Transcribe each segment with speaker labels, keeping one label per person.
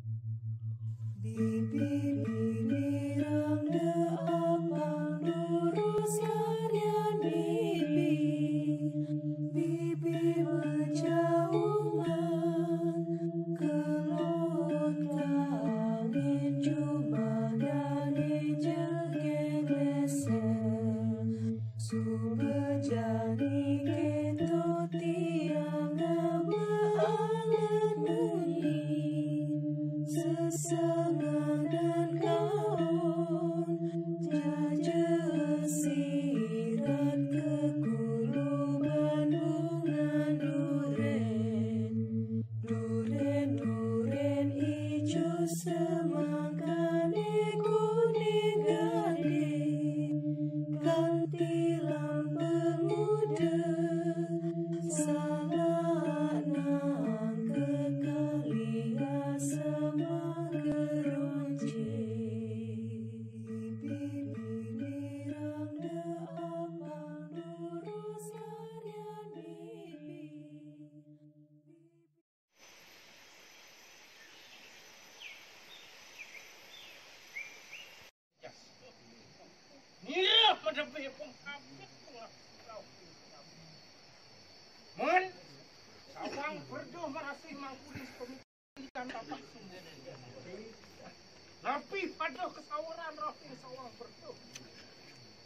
Speaker 1: Ya, bibi bibi rang de abang durus bibi Bibi menjauh man kelot kangen cuma dari jengkeh besen
Speaker 2: polis pemilikan bapak Rapi padah kesawaran Rapi sawah berdua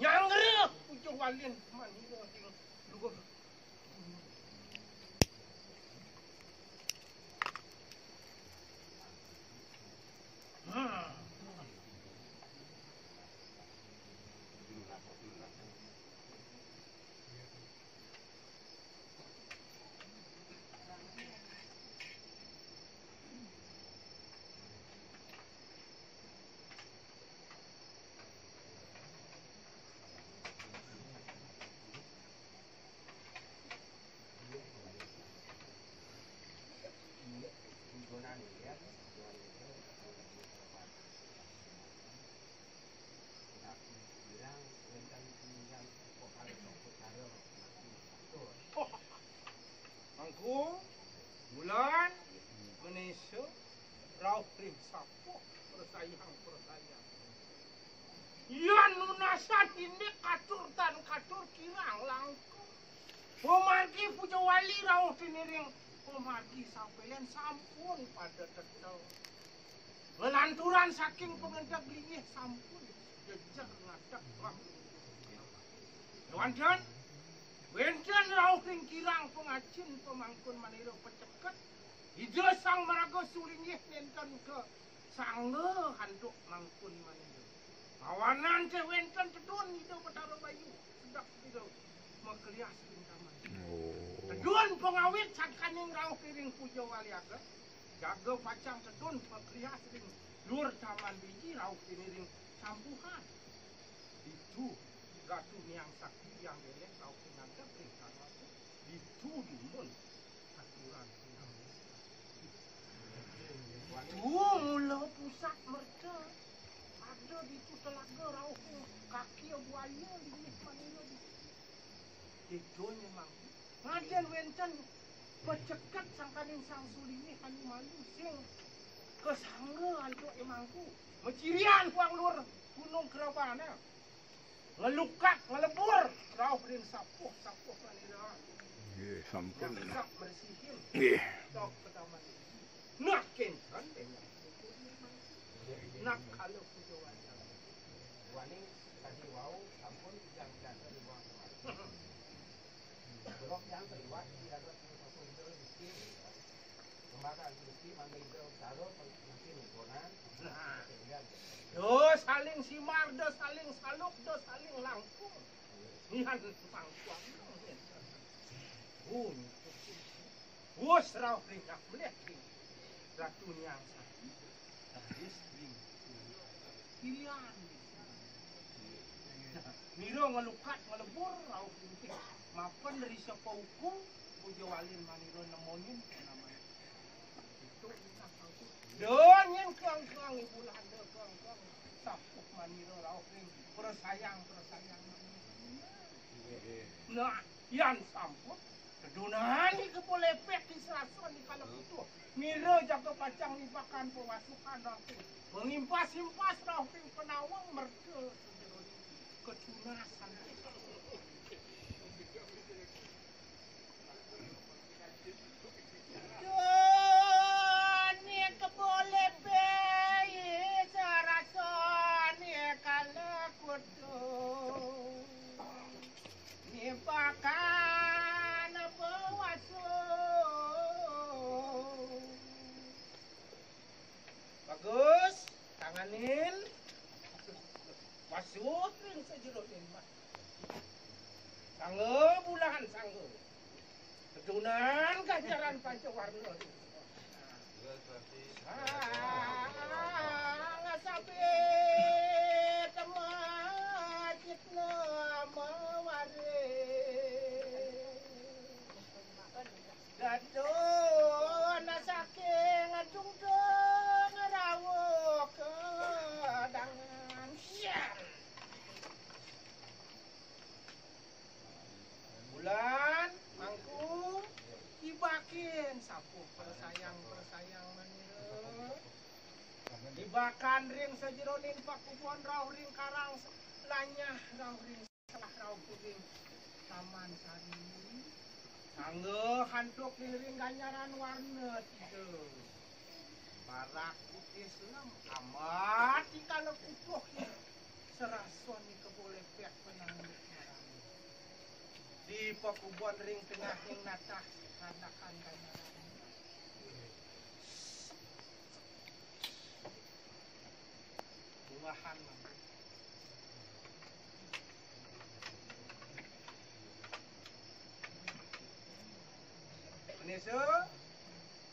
Speaker 2: Nyangre Ujung walin Mani Lugur Rauh krim sapok Persayang persayang Yan nunasan ini Kacur dan kacur kirang langkung Pemagi puja wali Rauh diniring Pemagi sampeyan sampun Pada tetel Lelanturan saking pengendap lingih Sampun jejak ngadak Dewan Dewan Wenten Rauh kirang pengajin Pemangkun maniro peceket Ida sang maraga sulingih nenten ke sangge handuk mangkun maniro. Awanan ce wenten cedun ida petara bayu sedak ida makelias pintaman. Cedun pengawit sakaning rauh piring pujo waliaga. Jaga pacang cedun makelias ring lur taman biji rauh ring sampuhan. Itu ratu yang sakti yang belek kau tenaga perintah itu dimun aturan Mula pusat mereka. Ada di tu telaga rauh kaki buaya di mana itu memang. Ngajen wenten pecekat sangkaning sang sulini hani malu sing. Kesangga antuk emangku mecirian kuang luar gunung kerabana. Ngelukat ngelebur. Rauh din sapuh sapuh manira
Speaker 3: Nggih, sampun.
Speaker 2: Nggih. tok pertama nak kencan dengan nak kalau pujo wajah.
Speaker 3: Wani tadi wau sampun yang dan dari wau. Berok yang terlibat di ada satu itu mesti lembaga mesti mana itu taruh mesti lingkungan.
Speaker 2: do saling simar do saling saluk do saling langkung. Nihan pangkuang Bun, Wos rauh ringak melek ring. Kirian. Miro ngelukat ngelebur rauh ring. Mapan dari siapa hukum pujo walin maniro nemonin namanya. Itu. Don yang keang keang ibu landa keang keang. Sapuk maniro rauh ring. Persayang persayang. Nah, yang samput Kedunahan ni kepolepek di serason ni kalau itu. Mira jaga pacang ni pakan pemasukan aku. Mengimpas-impas rahim penawang mereka. Ketunasan. Ni sejuro tema. Sanggo bulahan sanggo. Kedunan kajaran panco warno. Gracias. Ring sejeroning pakupon rau ring karang lanyah rau ring kuring taman sari. Sangga hantuk ni ring ganyaran warna tiga. Barak putih selam amat kalau kukuh ni. Serason ni keboleh pihak penanggung. Di pakubon ring tengah yang natah Radakan ganyaran. Bungahan man. Vanessa,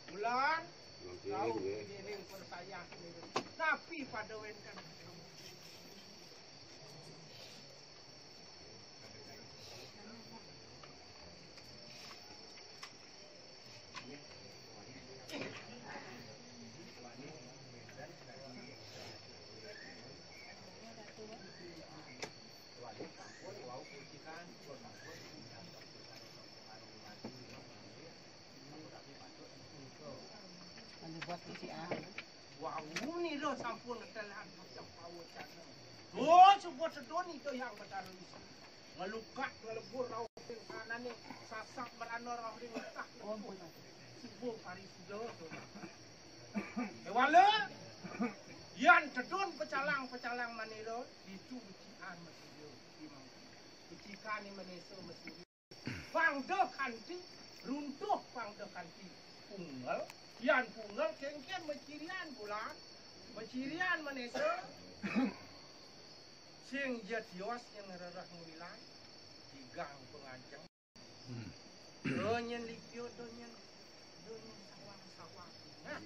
Speaker 2: bulan, kau giling persayang ni. Tapi pada wenkan.
Speaker 4: Ano buat PCR?
Speaker 2: Wah, ni lo sampun telan macam power channel. Oh, sebuah sedon itu yang betul isi. Ngelukak, ngelebur rau ring kanan ni. Sasak berano rau ring. Oh. Sibuk hari sudah tu. Eh, wala. Yan tedun pecalang-pecalang maniro. Itu ucian masih dia. Ucikan ni maneso masih dia. Bang deh kanti. Runtuh bang deh kanti. Pungal. Yan pungal kengken macirian bulan. Macirian maneso. Sing jatios yang ngerarah nguilan. Digang pengancang. Donyen likio donyen donyen sawang-sawang. Nah.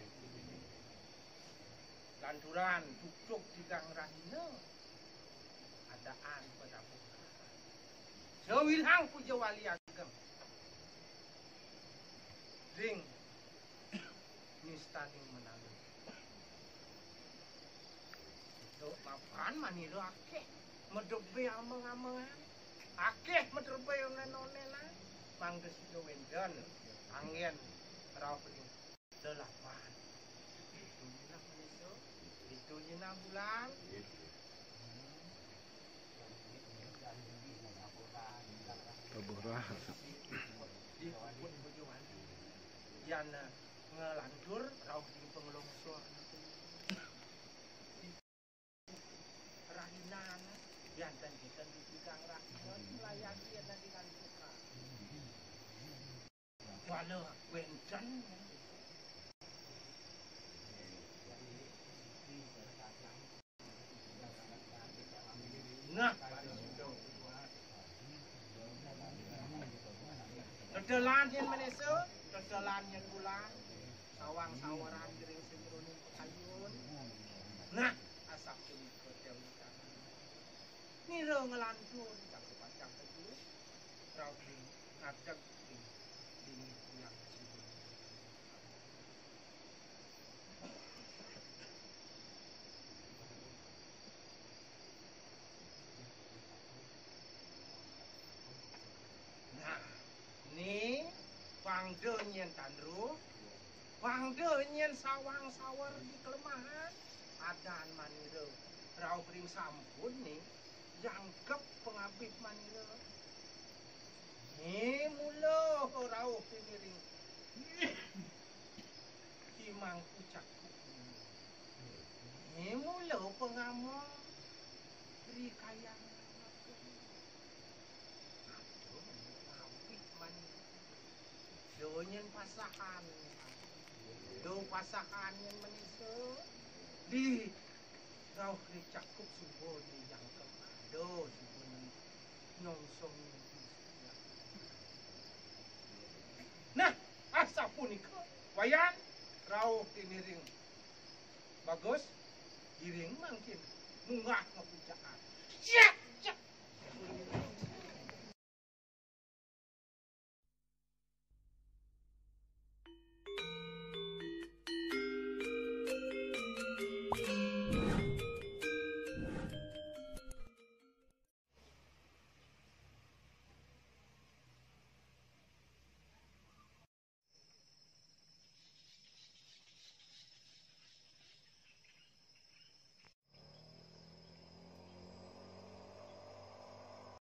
Speaker 2: Lanturan tuk di gang rahina. Adaan pada buka. Sewilhang puja wali agam. Ring. Nistaning menanggung. Dok mapan maniro akeh. Medebe ameng-amengan. Akeh medebe nenonenan. Mangges itu wendan. Angin. Rafling. Delapan. Itu jenah manusia. Itu jenah bulan. Di pun eh, ngelantur. Rafling pengelongsor. Rahinan. Yang dan kita di bidang rahinan. Layan dia dan di kali suka. Walau wencan. Nah, Kedelan yang Malaysia, kedelan yang bulan, sawang sawaran gering sejeroning pekayun. Nah, asap ini kodel Nira ngelantur, tak kepacang itu. Rau di ngadeg di yang sibuk. Nah, ni nyen Chandru. Wangde nyen sawang sawer di kelemahan. Adan manire. Rau ring sampun nih. Jangkep pengabit manire. He mula rau piniring. Kimang kucakku. He mula pengamong. Beri kayang. Aduh, pengabit manire. Donyen pasahan. Do pasahan yang menisa. Di rau kri cakup subuh ni yang kemado subuh ni nyongsong. Nah, asa punika wayan rau kiniring. Bagus, giring mangkin munggah ngepujaan. Siap, siap.